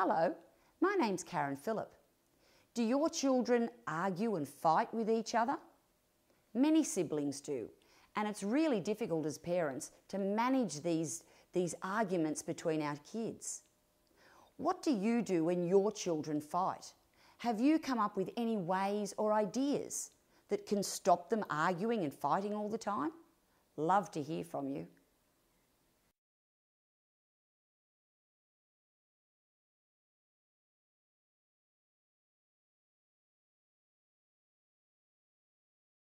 Hello, my name's Karen Phillip. Do your children argue and fight with each other? Many siblings do, and it's really difficult as parents to manage these, these arguments between our kids. What do you do when your children fight? Have you come up with any ways or ideas that can stop them arguing and fighting all the time? Love to hear from you.